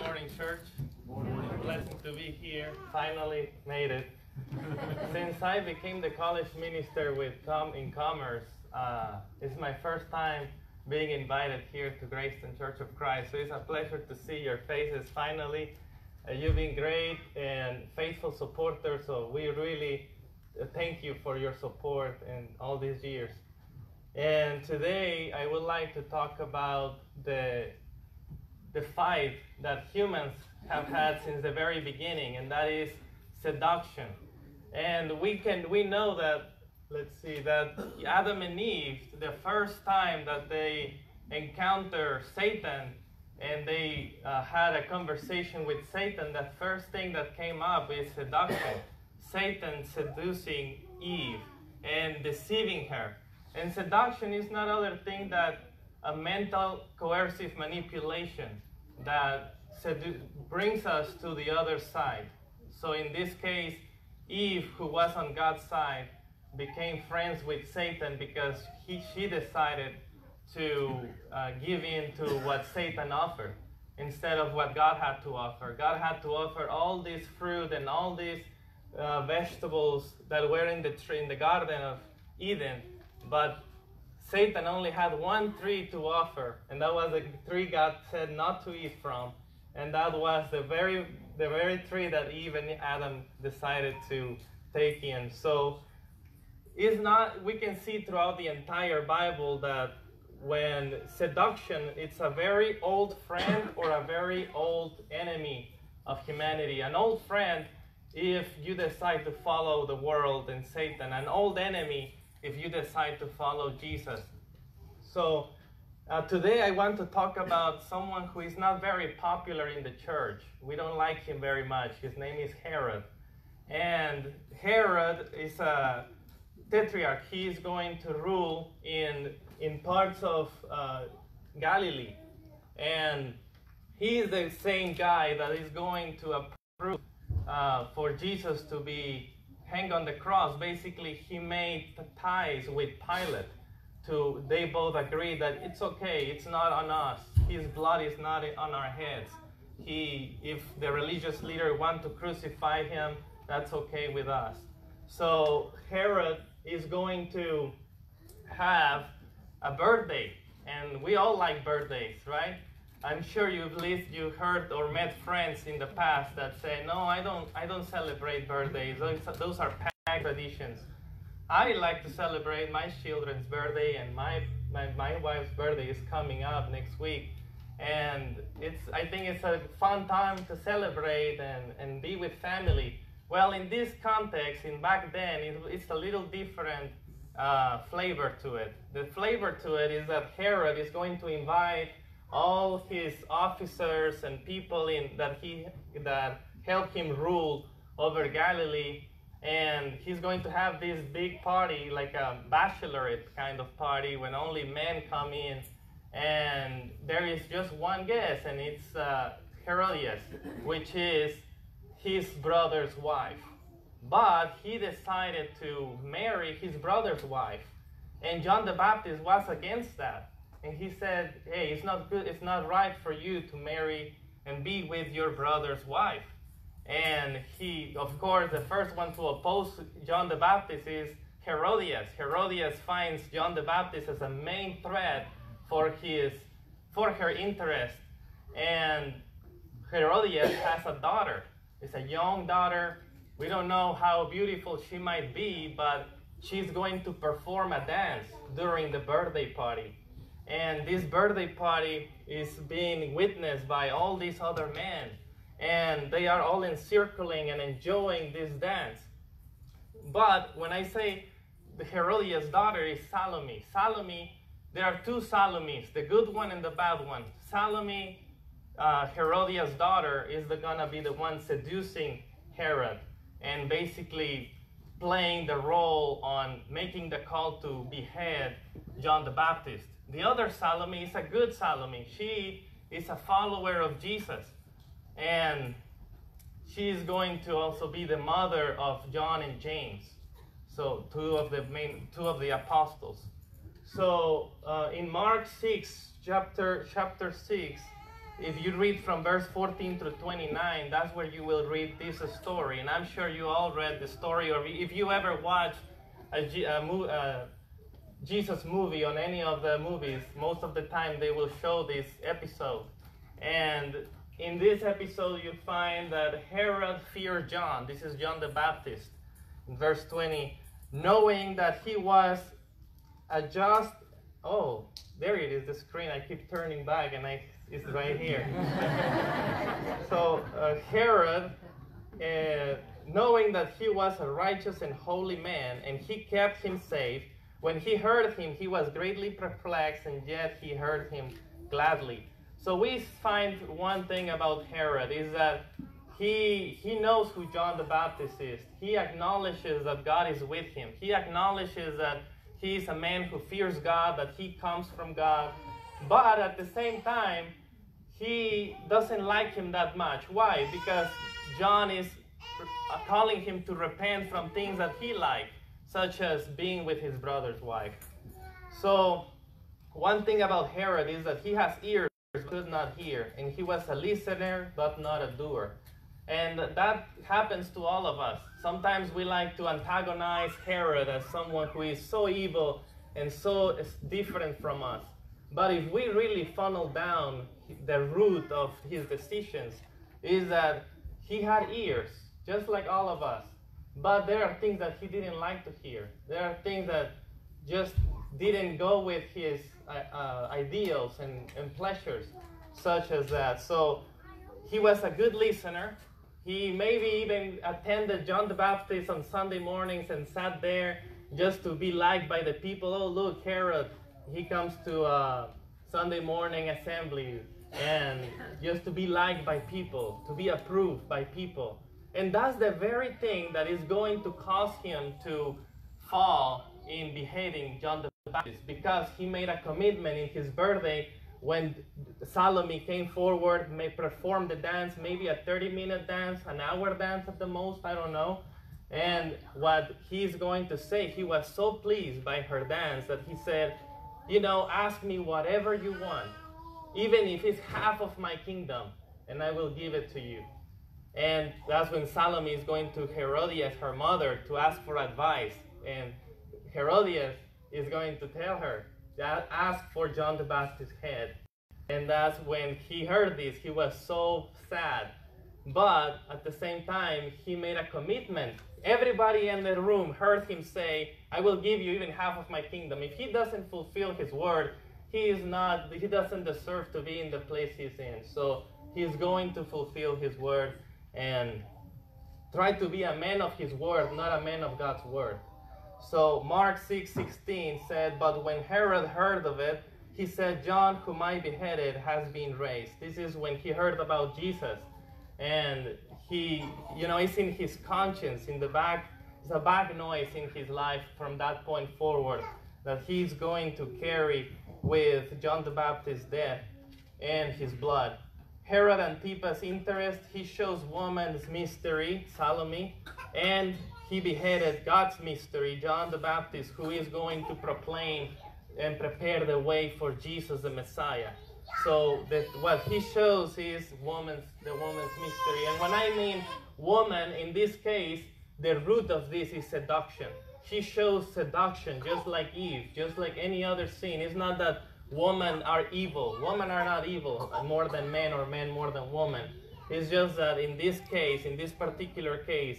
morning, church. Blessing to be here. Finally made it. Since I became the college minister with Com in Commerce, uh, it's my first time being invited here to Graceton Church of Christ. So it's a pleasure to see your faces finally. Uh, you've been great and faithful supporters, so we really uh, thank you for your support in all these years. And today I would like to talk about the the fight that humans have had since the very beginning, and that is seduction. And we can we know that let's see that Adam and Eve, the first time that they encounter Satan and they uh, had a conversation with Satan, the first thing that came up is seduction. Satan seducing Eve and deceiving her. And seduction is not other thing that a mental coercive manipulation that brings us to the other side. So in this case, Eve, who was on God's side, became friends with Satan because he, she decided to uh, give in to what Satan offered instead of what God had to offer. God had to offer all this fruit and all these uh, vegetables that were in the tree in the Garden of Eden, but Satan only had one tree to offer, and that was the tree God said not to eat from, and that was the very the very tree that Eve and Adam decided to take in. So it's not we can see throughout the entire Bible that when seduction it's a very old friend or a very old enemy of humanity. An old friend if you decide to follow the world and Satan, an old enemy if you decide to follow Jesus. So uh, today I want to talk about someone who is not very popular in the church. We don't like him very much. His name is Herod. And Herod is a tetrarch. He is going to rule in, in parts of uh, Galilee. And he is the same guy that is going to approve uh, for Jesus to be hang on the cross, basically he made ties with Pilate. To they both agree that it's okay, it's not on us. His blood is not on our heads. He, if the religious leader want to crucify him, that's okay with us. So Herod is going to have a birthday, and we all like birthdays, right? I'm sure you've lived, you heard or met friends in the past that say, "No, I don't, I don't celebrate birthdays. Those, those are past traditions." I like to celebrate my children's birthday, and my, my my wife's birthday is coming up next week, and it's I think it's a fun time to celebrate and and be with family. Well, in this context, in back then, it, it's a little different uh, flavor to it. The flavor to it is that Herod is going to invite all his officers and people in that he that helped him rule over Galilee. And he's going to have this big party like a bachelorette kind of party when only men come in. And there is just one guest and it's uh, Herodias which is his brother's wife. But he decided to marry his brother's wife. And John the Baptist was against that and he said, "Hey, it's not good. It's not right for you to marry and be with your brother's wife." And he, of course, the first one to oppose John the Baptist is Herodias. Herodias finds John the Baptist as a main threat for his, for her interest, and Herodias has a daughter. It's a young daughter. We don't know how beautiful she might be, but she's going to perform a dance during the birthday party and this birthday party is being witnessed by all these other men. And they are all encircling and enjoying this dance. But when i say the herodias daughter is salome. Salome there are two salomes the good one and the bad one. Salome uh, herodias daughter is the, gonna be the one seducing herod and basically playing the role on making the call to behead john the baptist the other Salome is a good Salome. She is a follower of Jesus. And she is going to also be the mother of John and James. So two of the main two of the apostles. So uh, in Mark 6, chapter chapter 6, if you read from verse 14 to 29, that's where you will read this story. And I'm sure you all read the story, or if you ever watched a, a, a Jesus movie on any of the movies, most of the time they will show this episode. And in this episode, you find that Herod feared John. This is John the Baptist. In verse 20, knowing that he was a just. Oh, there it is, the screen. I keep turning back and I is right here. so uh, Herod, uh, knowing that he was a righteous and holy man, and he kept him safe, when he heard him, he was greatly perplexed, and yet he heard him gladly. So we find one thing about Herod is that he he knows who John the Baptist is. He acknowledges that God is with him. He acknowledges that he is a man who fears God, that he comes from God. But at the same time, he doesn't like him that much. Why? Because John is calling him to repent from things that he liked, such as being with his brother's wife. So, one thing about Herod is that he has ears but could not hear, and he was a listener but not a doer. And that happens to all of us. Sometimes we like to antagonize Herod as someone who is so evil and so different from us. But if we really funnel down the root of his decisions, is that he had ears, just like all of us. But there are things that he didn't like to hear. There are things that just didn't go with his uh, uh, ideals and, and pleasures, such as that. So he was a good listener. He maybe even attended John the Baptist on Sunday mornings and sat there just to be liked by the people. Oh, look, Herod, he comes to uh, Sunday morning assembly and just to be liked by people, to be approved by people. And that's the very thing that is going to cause him to fall in beheading John the Baptist because he made a commitment in his birthday when Salome came forward, may perform the dance, maybe a 30 minute dance, an hour dance at the most, I don't know. And what he's going to say, he was so pleased by her dance that he said, You know, ask me whatever you want, even if it's half of my kingdom, and I will give it to you. And that's when Salome is going to Herodias, her mother, to ask for advice. And Herodias is going to tell her that ask for John the Baptist's head. And that's when he heard this, he was so sad. But at the same time, he made a commitment. Everybody in the room heard him say, I will give you even half of my kingdom. If he doesn't fulfill his word, he is not he doesn't deserve to be in the place he's in. So he's going to fulfill his word and try to be a man of his word, not a man of God's word. So Mark 6 16 said, But when Herod heard of it, he said, John, whom I beheaded, has been raised. This is when he heard about Jesus. And he, you know, it's in his conscience, in the back, it's a back noise in his life from that point forward that he's going to carry with John the Baptist's death and his blood. Herod Antipas' interest, he shows woman's mystery, Salome, and he beheaded God's mystery, John the Baptist, who is going to proclaim and prepare the way for Jesus the Messiah. So that what he shows is woman's the woman's mystery. And when I mean woman, in this case, the root of this is seduction. She shows seduction just like Eve, just like any other sin. It's not that women are evil. Women are not evil more than men or men more than women. It's just that in this case, in this particular case,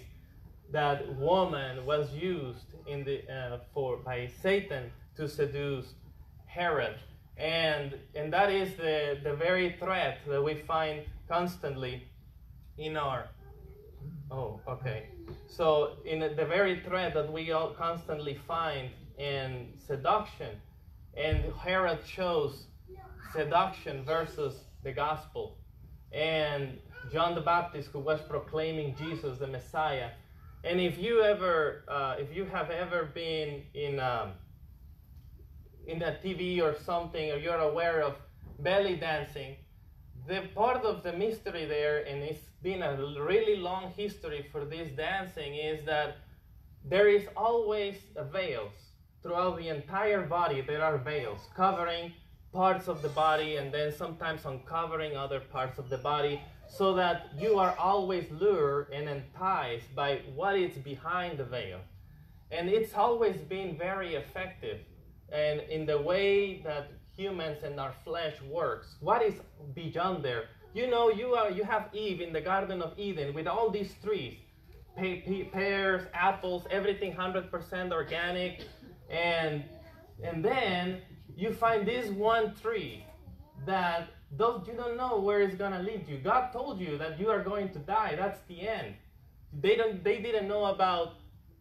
that woman was used in the, uh, for, by Satan to seduce Herod. And, and that is the, the very threat that we find constantly in our. Oh, okay. So, in the very threat that we all constantly find in seduction, and Herod chose seduction versus the gospel. And John the Baptist, who was proclaiming Jesus the Messiah, and if you ever, uh, if you have ever been in um, in a TV or something, or you're aware of belly dancing, the part of the mystery there, and it's been a really long history for this dancing, is that there is always a veils throughout the entire body. There are veils covering parts of the body and then sometimes uncovering other parts of the body so that you are always lured and enticed by what is behind the veil. And it's always been very effective and in the way that humans and our flesh works. What is beyond there? You know, you are you have Eve in the Garden of Eden with all these trees, pears, apples, everything 100% organic, and and then you find this one tree that those you don't know where it's gonna lead you. God told you that you are going to die. That's the end. They don't. They didn't know about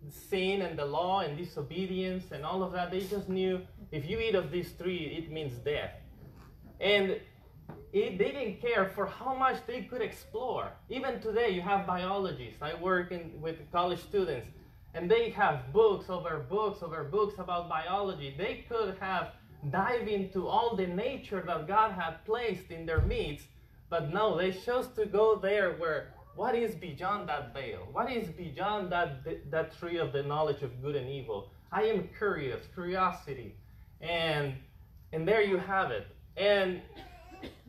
sin and the law and disobedience and all of that. They just knew if you eat of this tree, it means death. And it, they didn't care for how much they could explore. Even today, you have biologists. I work in, with college students, and they have books over books over books about biology. They could have dive into all the nature that God had placed in their midst, but no, they chose to go there where what is beyond that veil? What is beyond that, that tree of the knowledge of good and evil? I am curious, curiosity. And, and there you have it. And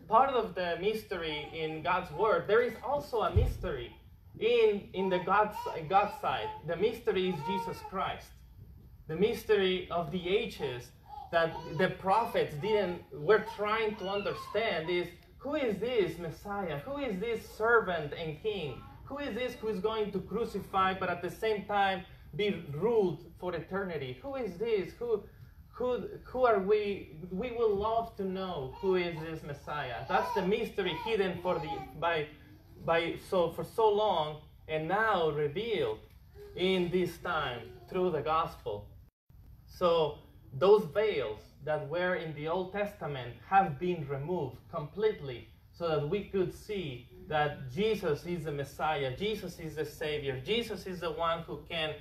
part of the mystery in God's word, there is also a mystery in, in the God's, God's side. The mystery is Jesus Christ. The mystery of the ages that the prophets didn't were trying to understand is who is this Messiah? Who is this servant and king? Who is this who is going to crucify but at the same time be ruled for eternity? Who is this? Who who who are we? We will love to know who is this Messiah. That's the mystery hidden for the by by so for so long and now revealed in this time through the gospel. So those veils that were in the Old Testament have been removed completely so that we could see that Jesus is the Messiah, Jesus is the Savior, Jesus is the one who can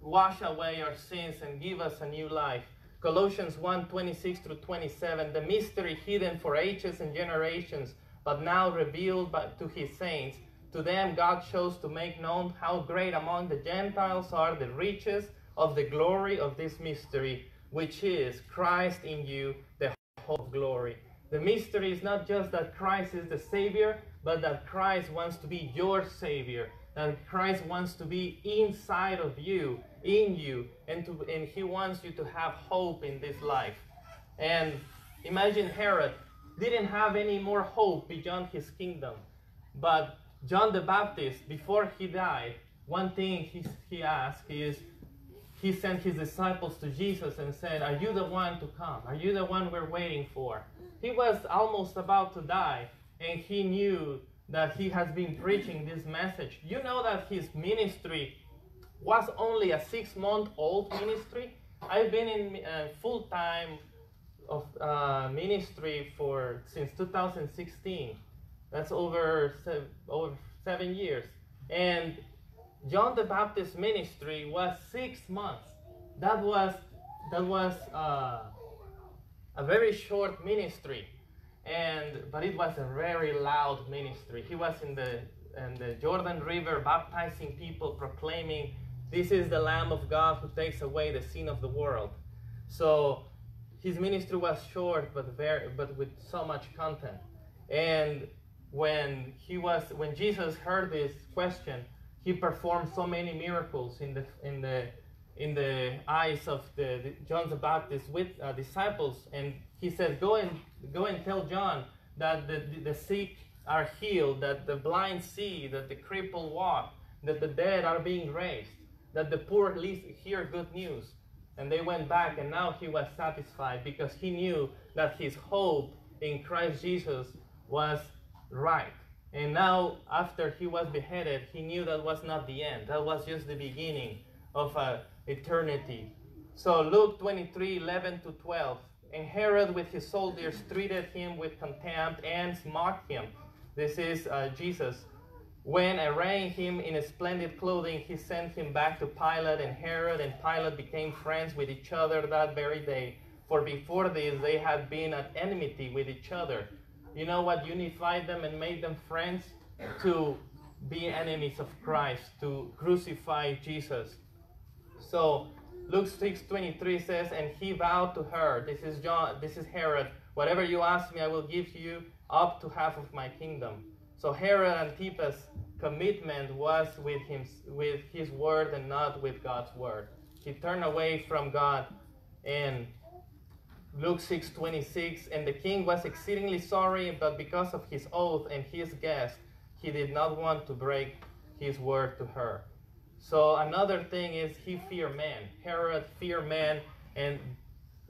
wash away our sins and give us a new life. Colossians 1 26 through 27, the mystery hidden for ages and generations, but now revealed by, to his saints. To them, God chose to make known how great among the Gentiles are the riches of the glory of this mystery which is Christ in you, the hope of glory. The mystery is not just that Christ is the Savior, but that Christ wants to be your Savior. That Christ wants to be inside of you, in you, and, to, and He wants you to have hope in this life. And imagine Herod didn't have any more hope beyond his kingdom. But John the Baptist, before he died, one thing he, he asked is, he sent his disciples to Jesus and said, Are you the one to come? Are you the one we're waiting for? He was almost about to die, and he knew that he has been preaching this message. You know that his ministry was only a six month old ministry. I've been in uh, full time of uh, ministry for since 2016. That's over seven, over seven years, and John the Baptist ministry was six months. That was that was uh, a very short ministry, and but it was a very loud ministry. He was in the in the Jordan River baptizing people, proclaiming, "This is the Lamb of God who takes away the sin of the world." So his ministry was short, but very but with so much content. And when he was when Jesus heard this question he performed so many miracles in the in the in the eyes of the, the John the Baptist with uh, disciples, and he said, "Go and go and tell John that the, the, the sick are healed, that the blind see, that the crippled walk, that the dead are being raised, that the poor at least hear good news." And they went back, and now he was satisfied because he knew that his hope in Christ Jesus was right. And now, after he was beheaded, he knew that was not the end. That was just the beginning of uh, eternity. So, Luke 23 11 to 12. And Herod, with his soldiers, treated him with contempt and mocked him. This is uh, Jesus. When arraying him in splendid clothing, he sent him back to Pilate, and Herod and Pilate became friends with each other that very day. For before this, they had been at enmity with each other. You know what unified them and made them friends? To be enemies of Christ, to crucify Jesus. So Luke 6:23 says, and he vowed to her, this is John, this is Herod, Whatever you ask me, I will give you up to half of my kingdom. So Herod Antipas' commitment was with him, with his word and not with God's word. He turned away from God and Luke 6:26 and the king was exceedingly sorry but because of his oath and his guest he did not want to break his word to her. So another thing is he feared man. Herod feared man and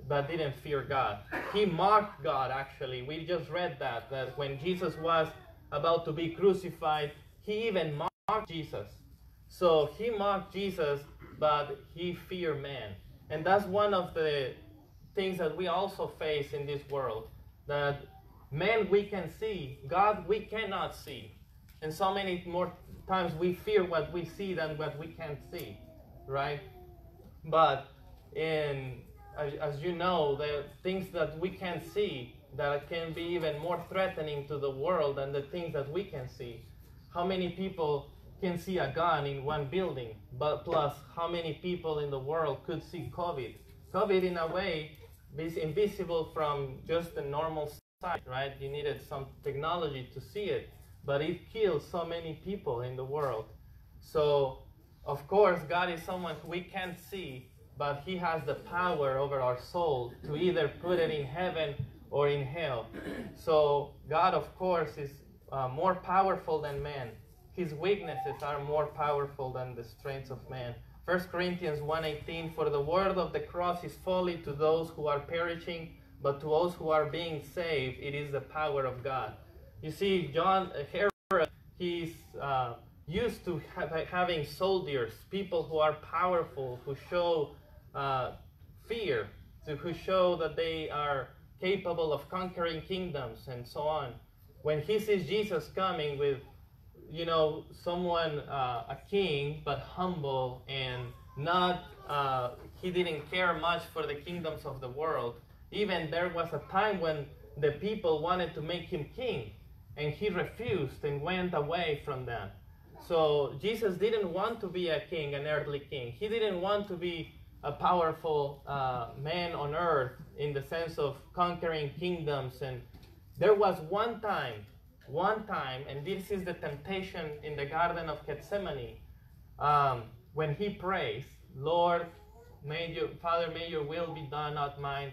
but didn't fear God. He mocked God actually. We just read that that when Jesus was about to be crucified, he even mocked Jesus. So he mocked Jesus, but he feared man. And that's one of the things that we also face in this world. That man we can see, God we cannot see. And so many more times we fear what we see than what we can't see, right? But in as, as you know, the things that we can't see that can be even more threatening to the world than the things that we can see. How many people can see a gun in one building, but plus how many people in the world could see COVID? COVID, in a way, is invisible from just the normal sight, right? You needed some technology to see it, but it kills so many people in the world. So, of course, God is someone we can't see, but He has the power over our soul to either put it in heaven or in hell. So, God, of course, is uh, more powerful than man. His weaknesses are more powerful than the strengths of man. 1 Corinthians 1:18 For the word of the cross is folly to those who are perishing, but to those who are being saved, it is the power of God. You see, John uh, Herod, he's uh, used to have, having soldiers, people who are powerful, who show uh, fear, who show that they are capable of conquering kingdoms and so on. When he sees Jesus coming with you know, someone, uh, a king, but humble and not, uh, he didn't care much for the kingdoms of the world. Even there was a time when the people wanted to make him king, and he refused and went away from them. So Jesus didn't want to be a king, an earthly king. He didn't want to be a powerful uh, man on earth in the sense of conquering kingdoms. And there was one time one time, and this is the temptation in the Garden of Gethsemane, um, when he prays, Lord, may your, Father, may your will be done, not mine.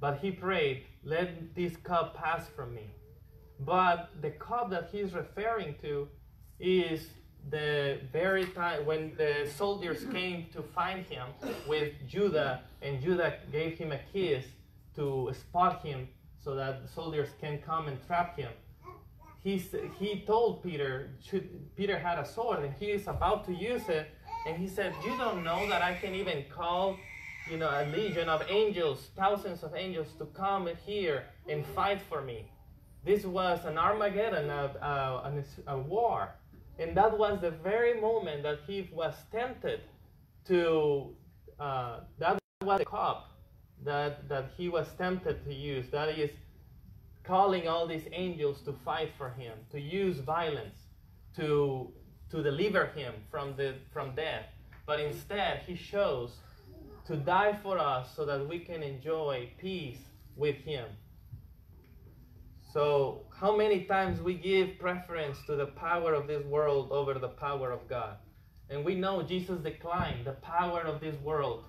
But he prayed, let this cup pass from me. But the cup that he's referring to is the very time when the soldiers came to find him with Judah, and Judah gave him a kiss to spot him so that the soldiers can come and trap him he, he told Peter, Peter had a sword and he is about to use it. And he said, You don't know that I can even call, you know, a legion of angels, thousands of angels to come here and fight for me. This was an Armageddon, a, uh, a, a war. And that was the very moment that he was tempted to, uh, that was the cup that, that he was tempted to use. That is calling all these angels to fight for him, to use violence, to, to deliver him from, the, from death. But instead, he chose to die for us so that we can enjoy peace with him. So, how many times we give preference to the power of this world over the power of God? And we know Jesus declined the power of this world.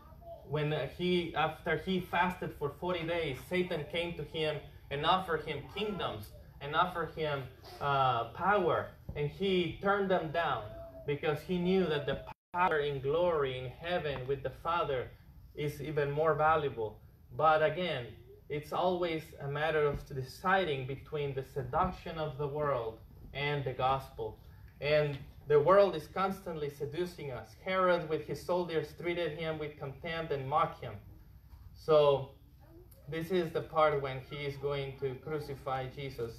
When he, after he fasted for 40 days, Satan came to him and offer him kingdoms and offer him uh, power. And he turned them down because he knew that the power in glory in heaven with the Father is even more valuable. But again, it's always a matter of deciding between the seduction of the world and the gospel. And the world is constantly seducing us. Herod, with his soldiers, treated him with contempt and mocked him. So this is the part when he is going to crucify Jesus.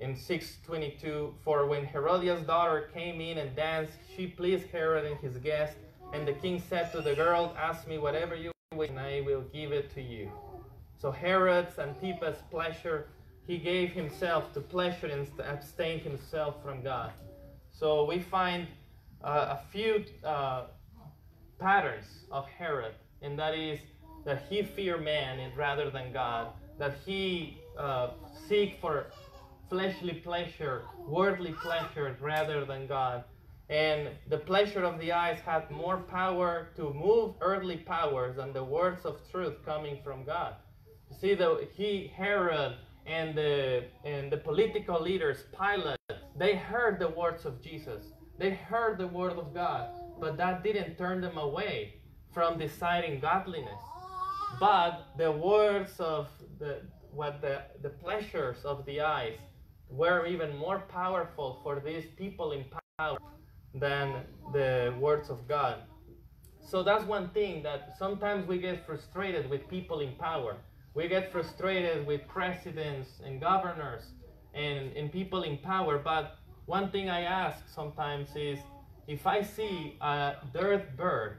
In 622, for when Herodias' daughter came in and danced, she pleased Herod and his guests. And the king said to the girl, Ask me whatever you wish, and I will give it to you. So Herod's Antipas' pleasure, he gave himself to pleasure and abstained himself from God. So we find uh, a few uh, patterns of Herod, and that is that he feared man rather than God, that he uh, seek for fleshly pleasure, worldly pleasure rather than God. And the pleasure of the eyes had more power to move earthly powers than the words of truth coming from God. See, the, he, Herod, and the, and the political leaders, Pilate, they heard the words of Jesus. They heard the word of God, but that didn't turn them away from deciding godliness. But the words of the, what the, the pleasures of the eyes were even more powerful for these people in power than the words of God. So that's one thing that sometimes we get frustrated with people in power. We get frustrated with presidents and governors and, and people in power. But one thing I ask sometimes is if I see a dead bird,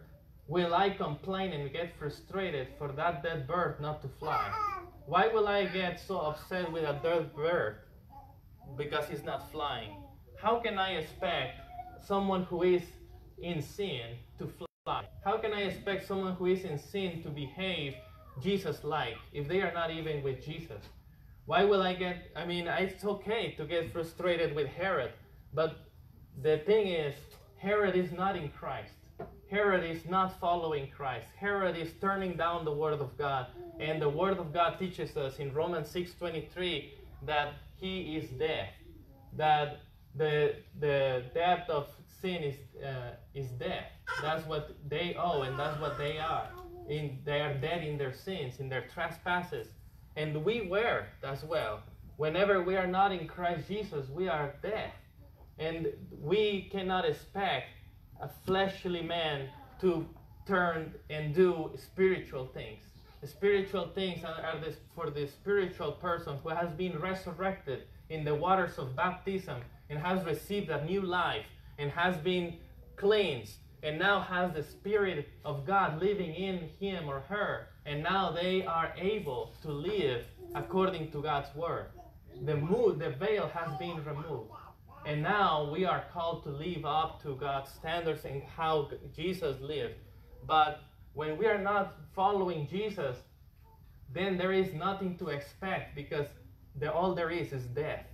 will I complain and get frustrated for that dead bird not to fly? Why will I get so upset with a dead bird because he's not flying? How can I expect someone who is in sin to fly? How can I expect someone who is in sin to behave Jesus like if they are not even with Jesus? Why will I get, I mean, it's okay to get frustrated with Herod, but the thing is, Herod is not in Christ. Herod is not following Christ. Herod is turning down the word of God. And the word of God teaches us in Romans 6:23 that he is dead. That the the debt of sin is uh, is death. That's what they owe and that's what they are. In they are dead in their sins, in their trespasses. And we were as well. Whenever we are not in Christ Jesus, we are dead. And we cannot expect a fleshly man to turn and do spiritual things. The spiritual things are, are this, for the spiritual person who has been resurrected in the waters of baptism and has received a new life and has been cleansed and now has the Spirit of God living in him or her. And now they are able to live according to God's word. The, mood, the veil has been removed. And now we are called to live up to God's standards and how Jesus lived. But when we are not following Jesus, then there is nothing to expect because the, all there is is death.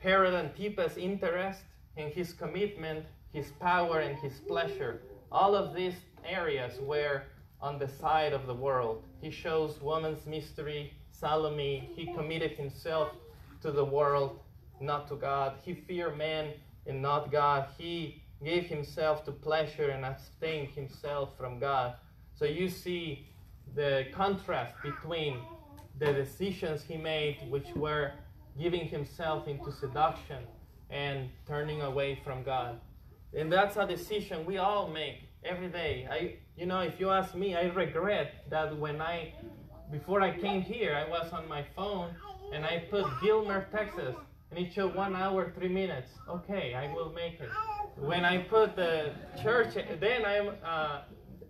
Herod Antipas' interest and his commitment, his power and his pleasure, all of these areas were on the side of the world. He shows woman's mystery, Salome. He committed himself to the world not to God. He feared man and not God. He gave himself to pleasure and abstained himself from God. So you see the contrast between the decisions he made, which were giving himself into seduction and turning away from God. And that's a decision we all make every day. I, you know, if you ask me, I regret that when I, before I came here, I was on my phone and I put Gilmer, Texas, and it showed one hour, three minutes. Okay, I will make it. When I put the church, then I'm, uh,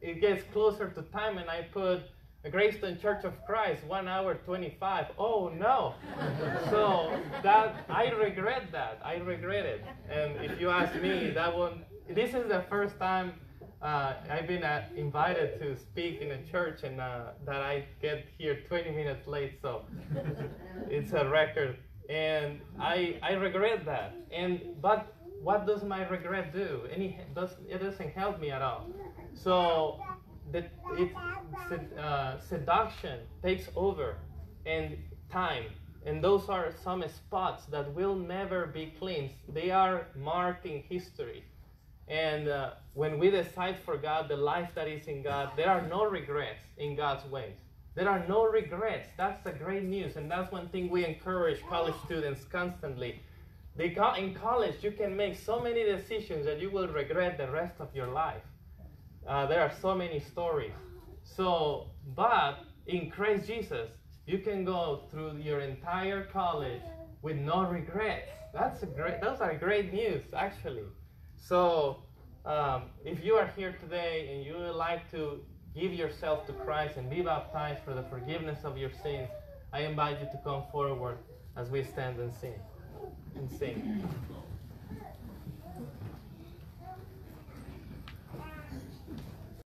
it gets closer to time, and I put Graceton Church of Christ, one hour 25. Oh no! so that I regret that. I regret it. And if you ask me, that one. This is the first time uh, I've been uh, invited to speak in a church, and uh, that I get here 20 minutes late. So it's a record and I I regret that. And but what does my regret do? Any does it doesn't help me at all. So the it uh, seduction takes over, and time, and those are some spots that will never be cleansed. They are marked in history. And uh, when we decide for God, the life that is in God, there are no regrets in God's ways. There are no regrets. That's the great news. And that's one thing we encourage college students constantly. They in college, you can make so many decisions that you will regret the rest of your life. Uh, there are so many stories. So, but in Christ Jesus, you can go through your entire college with no regrets. That's a great. Those are great news, actually. So, um, if you are here today and you would like to give yourself to Christ and be baptized for the forgiveness of your sins, I invite you to come forward as we stand and sing. And sing.